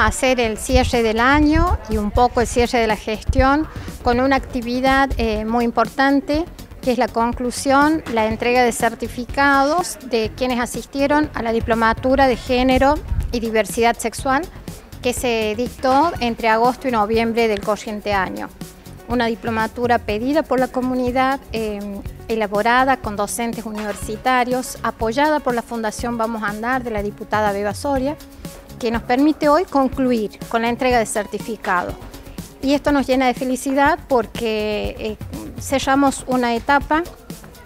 a hacer el cierre del año y un poco el cierre de la gestión con una actividad eh, muy importante que es la conclusión, la entrega de certificados de quienes asistieron a la diplomatura de género y diversidad sexual que se dictó entre agosto y noviembre del corriente año. Una diplomatura pedida por la comunidad, eh, elaborada con docentes universitarios, apoyada por la Fundación Vamos a Andar de la diputada Beba Soria, que nos permite hoy concluir con la entrega de certificado. Y esto nos llena de felicidad porque eh, cerramos una etapa,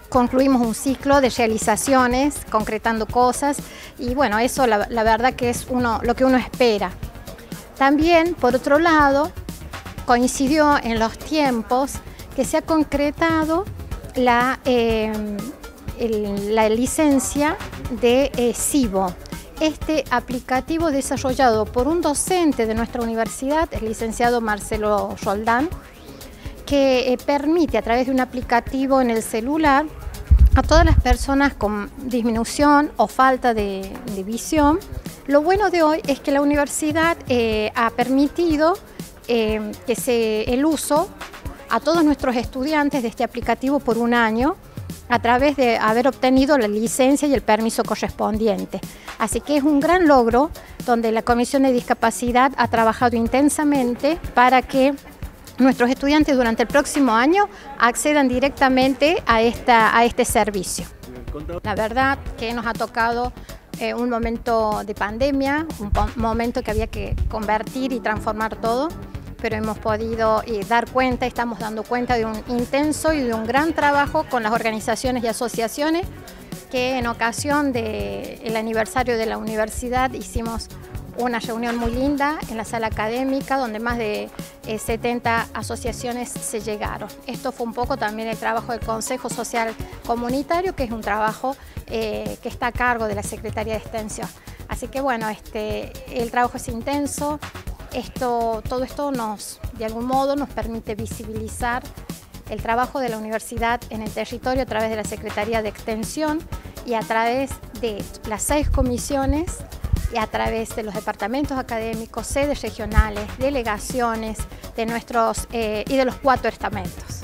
concluimos un ciclo de realizaciones, concretando cosas y bueno, eso la, verdad que es uno, lo que uno espera. También, por otro lado, coincidió en los tiempos que se ha concretado la, eh, la licencia de eh, CIBO, este aplicativo desarrollado por un docente de nuestra universidad, el licenciado Marcelo Roldán, que eh, permite a través de un aplicativo en el celular a todas las personas con disminución o falta de, visión. Lo bueno de hoy es que la universidad eh, ha permitido eh, que se, el uso a todos nuestros estudiantes de este aplicativo por un año a través de haber obtenido la licencia y el permiso correspondiente. Así que es un gran logro donde la Comisión de Discapacidad ha trabajado intensamente para que nuestros estudiantes durante el próximo año accedan directamente a, esta, a este servicio. La verdad que nos ha tocado eh, un momento de pandemia, un momento que había que convertir y transformar todo pero hemos podido eh, dar cuenta, estamos dando cuenta de un intenso y de un gran trabajo con las organizaciones y asociaciones que en ocasión del aniversario de la universidad hicimos una reunión muy linda en la sala académica donde más de 70 eh, asociaciones se llegaron. Esto fue un poco también el trabajo del Consejo Social Comunitario, que es un trabajo eh, que está a cargo de la Secretaría de Extensión. Así que bueno, este, el trabajo es intenso, esto, todo esto nos, de algún modo, nos permite visibilizar el trabajo de la universidad en el territorio a través de la Secretaría de Extensión y a través de las seis comisiones y a través de los departamentos académicos, sedes regionales, delegaciones de nuestros, eh, y de los cuatro estamentos.